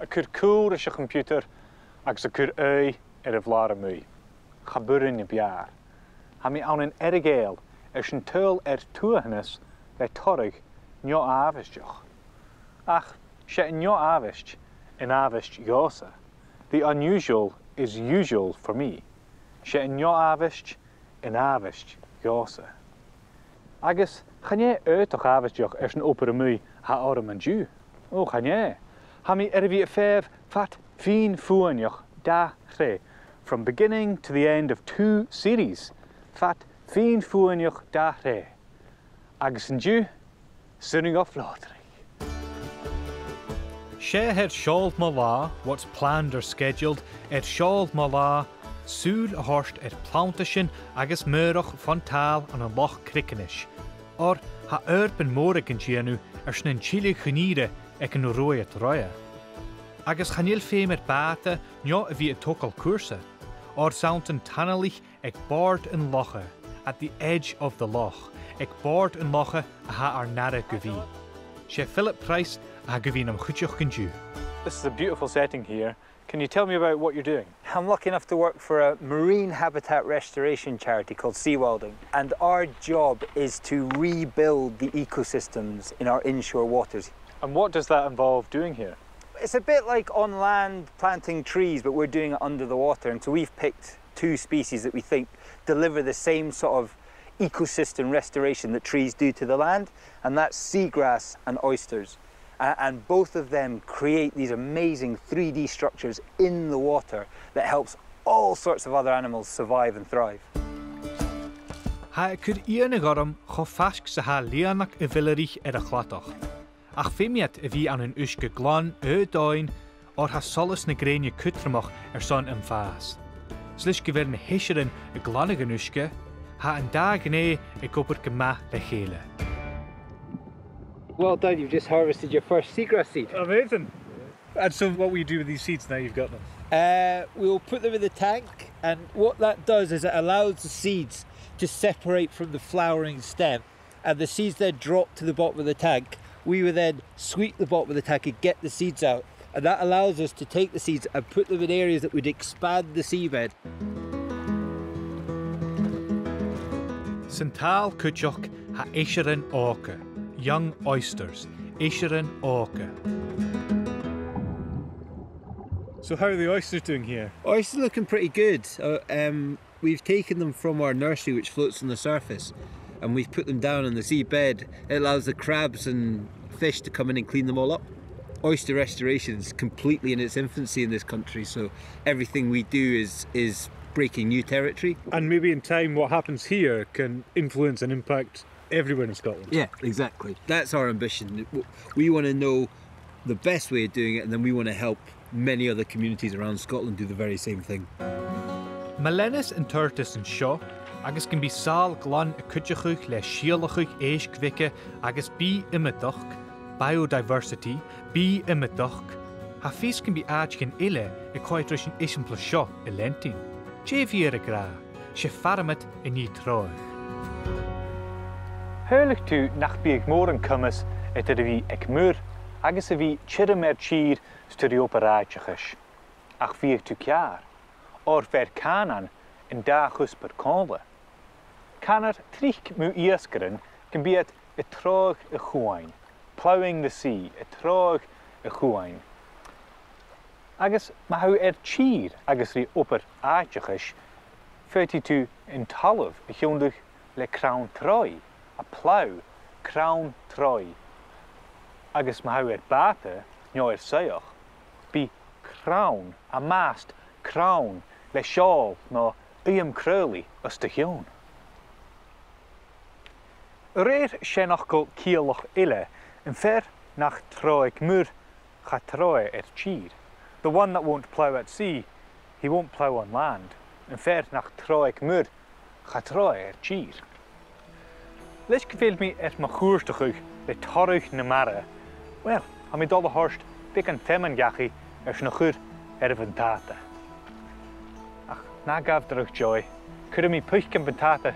a chur cúr is a computer agus a chur é ar a bhlá mu. Chaburin i bear. Ha mi an an erigéal ar sin tuil ar tuahannas le torig neo áhaisteach. Ach, sé in neo áhaist in áhaist jósa. The unusual is usual for me. Sé in neo áhaist in áhaist jósa. Agus chané uitach áhaisteach ar an opera mu ha orm an dú. Ó chané. Ha mi er bhí a fat fin da chré. From beginning to the end of two series, fat fin fuaineach da chré. Agus látri. Sé het seáil má lá what's planned or scheduled seáil má lá súl thuirt ar plánta sin agus murach fantáil an an loch Craiginis. Or ha urban móra an tíanú ar chuníre ag an roiad roia. Agus chaníil féim ar báta neo a bhí a tócail cuasa, or sound an tanalich ag bard an locha, at the edge of the loch, ag bard an locha a ha ar nara go bhí. sé Philip Price a go bhín am chuteoch an dú. This is a beautiful setting here. Can you tell me about what you're doing? I'm lucky enough to work for a marine habitat restoration charity called Seawilding, and our job is to rebuild the ecosystems in our inshore waters. And what does that involve doing here? It's a bit like on land planting trees, but we're doing it under the water, and so we've picked two species that we think deliver the same sort of ecosystem restoration that trees do to the land, and that's seagrass and oysters. A- And both of them create these amazing 3D structures in the water that helps all sorts of other animals survive and thrive. Ha chur íana gom cho fasc sa ha líanach i bhilarich ar a chlatach. Ach féimiad a bhí an an uisce glán ödáin or ha solas na gréine cutramach ar son an fás. Slis go bhir na héisiirin i glána an uisce, ha an dá gné i gopur go math le chéile. Well done, you've just harvested your first seagrass seed. Amazing. And so what will you do with these seeds now you've got them? Uh, we'll put them in the tank, and what that does is it allows the seeds to separate from the flowering stem, and the seeds then drop to the bottom of the tank. We will then sweep the bottom of the tank and get the seeds out, and that allows us to take the seeds and put them in areas that would expand the seabed. Santal Kuchok ha Isherin Orca, young oysters, Isherin Orca. So how are the oysters doing here? Oysters looking pretty good. Uh, um, we've taken them from our nursery, which floats on the surface, and we've put them down on the seabed. It allows the crabs and fish to come in and clean them all up. Oyster restoration is completely in its infancy in this country, so everything we do is is breaking new territory. And maybe in time what happens here can influence and impact everywhere in Scotland. Yeah, exactly. That's our ambition. We want to know the best way of doing it, and then we want to help many other communities around Scotland do the very same thing. Melenis an tuirtas an seo, agus cin bí sál glán a cutechuch le síalachuch éis cuice agus bí imimeach, biodiversity, bí imimeach, Ha fís cin bí áit cin ile i coitre sin isimpla seo i a gra, sé farmit i ní troich. Thuirlik tú nach bí ag mór an cumas it a bhí ag múr agus a bhí ar tír. Ach bhí tú cear, or fer canan in dá chuspar cála. Canar trich mú íascarin can be at i trág a chuáin, ploughing the sea, i trág a chuáin. Agus ma ha ar tír agus rí opar áitechas, féti tú in talamh a chiúndach le crown troi, a plough, crown troi. Agus ma ha ar bata, neo ar saoch, bí crown, a mast, crown, le seáil ná íam cröli as de hiún. Réir sé nach go cíalach ile in fer nach troig mur cha troi ar tír. The one that won't plough at sea, he won't plough on land. In fer nach troig mur cha troi ar tír. Leis gefeelt mi er ma choerstechuch le tarruch na mare. Wel, ha mi dolle horst pik an temmen gachi er na chur er van tata. Ach, na gaf joy, mi tata.